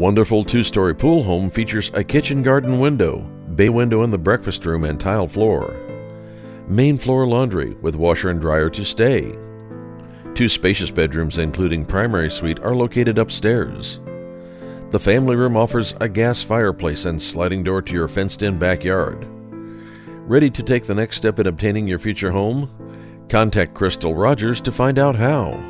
wonderful two story pool home features a kitchen garden window, bay window in the breakfast room, and tile floor. Main floor laundry with washer and dryer to stay. Two spacious bedrooms, including primary suite, are located upstairs. The family room offers a gas fireplace and sliding door to your fenced in backyard. Ready to take the next step in obtaining your future home? Contact Crystal Rogers to find out how.